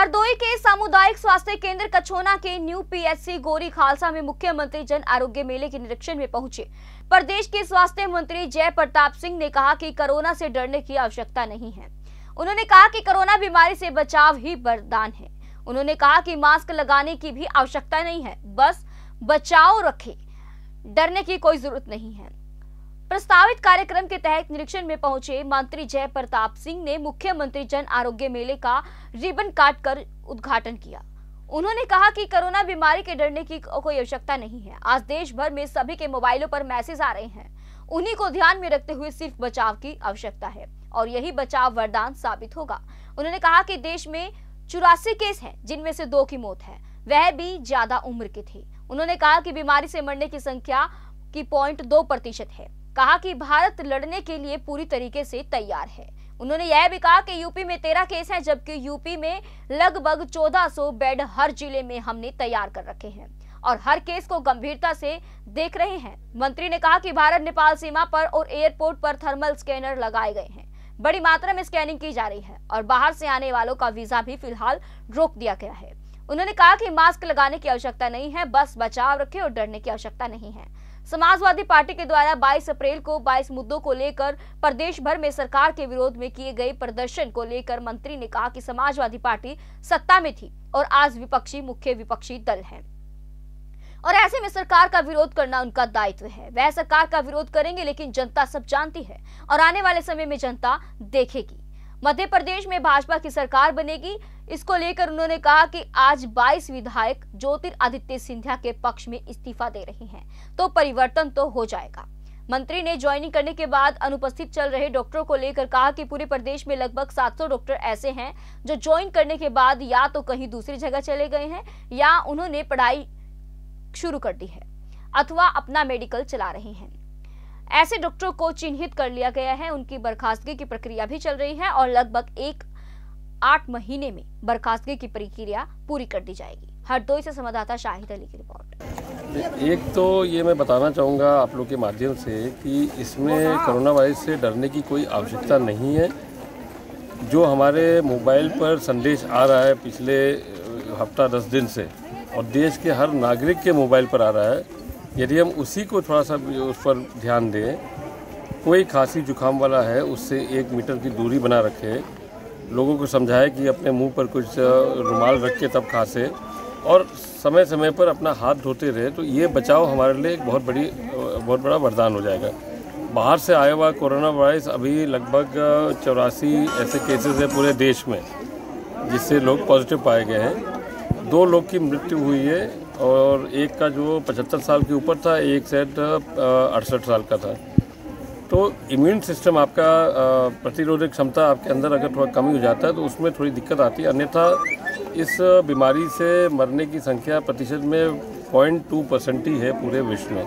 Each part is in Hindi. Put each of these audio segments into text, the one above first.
हरदोई के सामुदायिक स्वास्थ्य केंद्र कछोना के न्यू पीएचसी गोरी खालसा में मुख्यमंत्री जन आरोग्य मेले के निरीक्षण में पहुँचे। प्रदेश के स्वास्थ्य मंत्री जय प्रताप सिंह ने कहा कि कोरोना से डरने की आवश्यकता नहीं है। उन्होंने कहा कि कोरोना बीमारी से बचाव ही वरदान है। उन्होंने कहा कि मास्क लगाने की भी आवश्यकता नहीं है। बस बचाव रखे। डरने की कोई ज़रूरत नहीं है। प्रस्तावित कार्यक्रम के तहत निरीक्षण में पहुँचे मंत्री जय प्रताप सिंह ने मुख्यमंत्री जन आरोग्य मेले का रिबन काट कर उद्घाटन किया। उन्होंने कहा कि कोरोना बीमारी के डरने की कोई आवश्यकता नहीं है। आज देश भर में सभी के मोबाइलों पर मैसेज आ रहे हैं। उन्हीं को ध्यान में रखते हुए सिर्फ़ बचाव की आवश्यकता है और यही बचाव वरदान साबित होगा। उन्होंने कहा कि देश में चौरासी केस हैं, जिनमें से दो की मौत है। वह भी ज़्यादा उम्र के थे। उन्होंने कहा कि बीमारी से मरने की संख्या की पॉइंट दो प्रतिशत है। कहा कि भारत लड़ने के लिए पूरी तरीके से तैयार है। उन्होंने यह भी कहा कि यूपी में तेरह केस हैं, जबकि यूपी में लगभग 1400 बेड हर ज़िले में हमने तैयार कर रखे हैं और हर केस को गंभीरता से देख रहे हैं। मंत्री ने कहा कि भारत नेपाल सीमा पर और एयरपोर्ट पर थर्मल स्कैनर लगाए गए हैं। बड़ी मात्रा में स्कैनिंग की जा रही है और बाहर से आने वालों का वीज़ा भी फ़िलहाल रोक दिया गया है। उन्होंने कहा कि मास्क लगाने की आवश्यकता नहीं है, बस बचाव रखें और डरने की आवश्यकता नहीं है। समाजवादी पार्टी के द्वारा 22 अप्रैल को 22 मुद्दों को लेकर प्रदेश भर में सरकार के विरोध में किए गए प्रदर्शन को लेकर मंत्री ने कहा कि समाजवादी पार्टी सत्ता में थी और आज विपक्षी मुख्य विपक्षी दल है। और ऐसे में सरकार का विरोध करना उनका दायित्व है। वह सरकार का विरोध करेंगे, लेकिन जनता सब जानती है और आने वाले समय में जनता देखेगी। मध्य प्रदेश में भाजपा की सरकार बनेगी। इसको लेकर उन्होंने कहा कि आज 22 विधायक ज्योतिरादित्य सिंधिया के पक्ष में इस्तीफा दे रहे हैं तो परिवर्तन तो हो जाएगा। मंत्री ने ज्वाइनिंग करने के बाद अनुपस्थित चल रहे डॉक्टरों को लेकर कहा कि पूरे प्रदेश में लगभग 700 डॉक्टर ऐसे हैं जो ज्वाइन करने के बाद या तो कहीं दूसरी जगह चले गए हैं या उन्होंने पढ़ाई शुरू कर दी है, अथवा अपना मेडिकल चला रहे हैं। ऐसे डॉक्टरों को चिन्हित कर लिया गया है। उनकी बर्खास्तगी की प्रक्रिया भी चल रही है और लगभग एक आठ महीने में बर्खास्तगी की प्रक्रिया पूरी कर दी जाएगी। हरदोई से संवाददाता शाहिद अली की रिपोर्ट। एक तो ये मैं बताना चाहूँगा आप लोग के माध्यम से कि इसमें कोरोना वायरस से डरने की कोई आवश्यकता नहीं है। जो हमारे मोबाइल पर संदेश आ रहा है पिछले हफ़्ता दस दिन से, और देश के हर नागरिक के मोबाइल पर आ रहा है यदि हम उसी को थोड़ा सा उस पर ध्यान दें, कोई खांसी जुकाम वाला है, उससे एक मीटर की दूरी बना रखे, लोगों को समझाए कि अपने मुँह पर कुछ रुमाल रख के तब खांसे और समय समय पर अपना हाथ धोते रहे तो ये बचाव हमारे लिए एक बहुत बड़ी बहुत बड़ा वरदान हो जाएगा। बाहर से आया हुआ कोरोना वायरस अभी लगभग चौरासी ऐसे केसेस हैं पूरे देश में, जिससे लोग पॉजिटिव पाए गए हैं। दो लोग की मृत्यु हुई है और एक का जो पचहत्तर साल के ऊपर था, एक सेट अड़सठ साल का था। तो इम्यून सिस्टम आपका प्रतिरोधक क्षमता आपके अंदर अगर थोड़ा कमी हो जाता है तो उसमें थोड़ी दिक्कत आती है। अन्यथा इस बीमारी से मरने की संख्या प्रतिशत में पॉइंट टू परसेंट ही है पूरे विश्व में।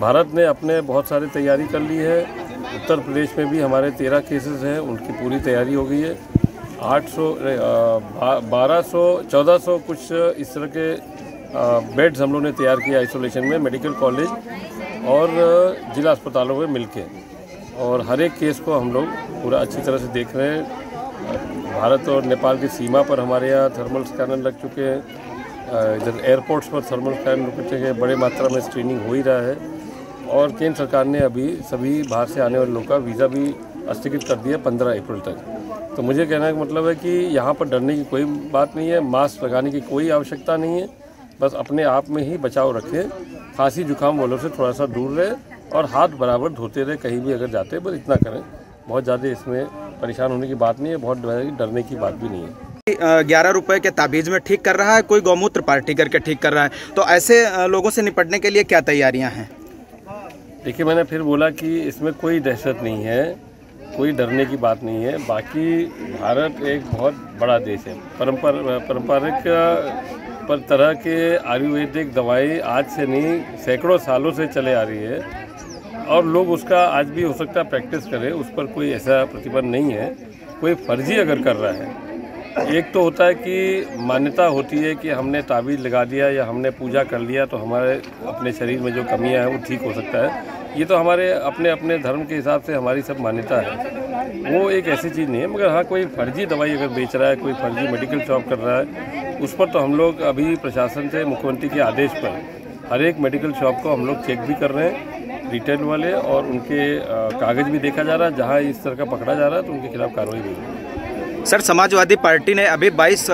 भारत ने अपने बहुत सारी तैयारी कर ली है। उत्तर प्रदेश में भी हमारे तेरह केसेस हैं, उनकी पूरी तैयारी हो गई है। आठ सौ बारह सौ, चौदह सौ कुछ इस तरह के बेड्स हम लोग ने तैयार किया आइसोलेशन में, मेडिकल कॉलेज और जिला अस्पतालों में मिलके। और हर एक केस को हम लोग पूरा अच्छी तरह से देख रहे हैं। भारत और नेपाल की सीमा पर हमारे यहाँ थर्मल स्कैनर लग चुके हैं। इधर एयरपोर्ट्स पर थर्मल स्कैनर रुक चुके हैं। बड़े मात्रा में स्क्रीनिंग हो ही रहा है। और केंद्र सरकार ने अभी सभी बाहर से आने वाले लोगों का वीज़ा भी स्थगित कर दिया पंद्रह अप्रैल तक। तो मुझे कहने का मतलब है कि यहाँ पर डरने की कोई बात नहीं है। मास्क लगाने की कोई आवश्यकता नहीं है। बस अपने आप में ही बचाव रखें। खांसी जुकाम वालों से थोड़ा सा दूर रहें और हाथ बराबर धोते रहे कहीं भी अगर जाते बस इतना करें। बहुत ज़्यादा इसमें परेशान होने की बात नहीं है बहुत डरने की बात भी नहीं है। ग्यारह रुपए के ताबीज में ठीक कर रहा है कोई गौमूत्र पार्टी करके ठीक कर रहा है? तो ऐसे लोगों से निपटने के लिए क्या तैयारियाँ हैं? देखिए मैंने फिर बोला कि इसमें कोई दहशत नहीं है कोई डरने की बात नहीं है। बाकी भारत एक बहुत बड़ा देश है। परंपर पारंपरिक पर तरह के आयुर्वेदिक दवाई आज से नहीं, सैकड़ों सालों से चले आ रही है और लोग उसका आज भी हो सकता है प्रैक्टिस करें, उस पर कोई ऐसा प्रतिबंध नहीं है। कोई फर्जी अगर कर रहा है, एक तो होता है कि मान्यता होती है कि हमने ताबीज़ लगा दिया या हमने पूजा कर लिया तो हमारे अपने शरीर में जो कमियाँ हैं वो ठीक हो सकता है। ये तो हमारे अपने अपने धर्म के हिसाब से हमारी सब मान्यता है। वो एक ऐसी चीज़ नहीं है, मगर हाँ कोई फर्जी दवाई अगर बेच रहा है, कोई फर्जी मेडिकल शॉप कर रहा है उस पर तो हम लोग अभी प्रशासन से मुख्यमंत्री के आदेश पर हर एक मेडिकल शॉप को हम लोग चेक भी कर रहे हैं रिटेल वाले और उनके कागज़ भी देखा जा रहा है। जहाँ इस तरह का पकड़ा जा रहा है तो उनके खिलाफ कार्रवाई भी होगी। सर समाजवादी पार्टी ने अभी 22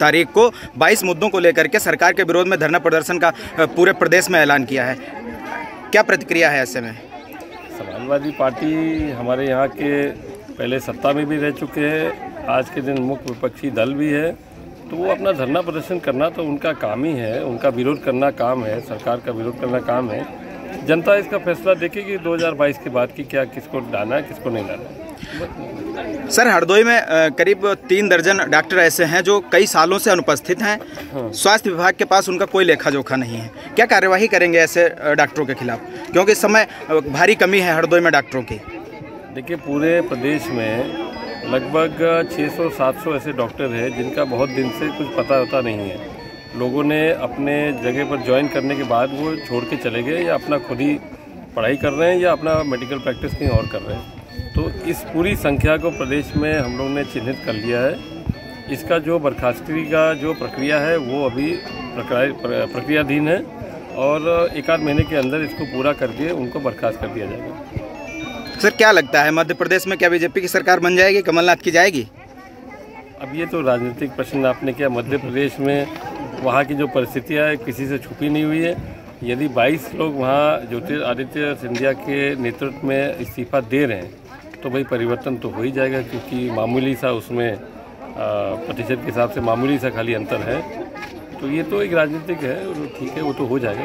तारीख को 22 मुद्दों को लेकर के सरकार के विरोध में धरना प्रदर्शन का पूरे प्रदेश में ऐलान किया है। क्या प्रतिक्रिया है ऐसे में? समाजवादी पार्टी हमारे यहाँ के पहले सत्ता में भी रह चुके हैं। आज के दिन मुख्य विपक्षी दल भी है। तो वो अपना धरना प्रदर्शन करना तो उनका काम ही है उनका विरोध करना काम है सरकार का विरोध करना काम है। जनता इसका फैसला देखेगी 2022 के बाद कि क्या किसको डालना है किसको नहीं डालना है। सर हरदोई में करीब तीन दर्जन डॉक्टर ऐसे हैं जो कई सालों से अनुपस्थित हैं। हाँ। स्वास्थ्य विभाग के पास उनका कोई लेखा जोखा नहीं है। क्या कार्यवाही करेंगे ऐसे डॉक्टरों के खिलाफ? क्योंकि इस समय भारी कमी है हरदोई में डॉक्टरों की। देखिए पूरे प्रदेश में लगभग 600-700 ऐसे डॉक्टर हैं जिनका बहुत दिन से कुछ पता होता नहीं है। लोगों ने अपने जगह पर ज्वाइन करने के बाद वो छोड़ के चले गए या अपना खुद ही पढ़ाई कर रहे हैं या अपना मेडिकल प्रैक्टिस कहीं और कर रहे हैं। तो इस पूरी संख्या को प्रदेश में हम लोग ने चिन्हित कर लिया है। इसका जो बर्खास्तगी का जो प्रक्रिया है, वो अभी प्रक्रियाधीन है और एक आध महीने के अंदर इसको पूरा करके उनको बर्खास्त कर दिया जाएगा। सर, क्या लगता है, मध्य प्रदेश में क्या बीजेपी की सरकार बन जाएगी, कमलनाथ की जाएगी? अब ये तो राजनीतिक प्रश्न आपने किया, मध्य प्रदेश में वहाँ की जो परिस्थितियाँ है, किसी से छुपी नहीं हुई है। यदि 22 लोग वहाँ ज्योतिरादित्य सिंधिया के नेतृत्व में इस्तीफा दे रहे हैं तो भाई परिवर्तन तो हो ही जाएगा, क्योंकि मामूली सा उसमें प्रतिशत के हिसाब से मामूली सा खाली अंतर है। तो ये तो एक राजनीतिक है ठीक है, वो तो हो जाएगा।